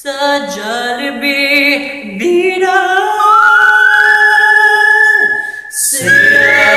सजल बे बीरा से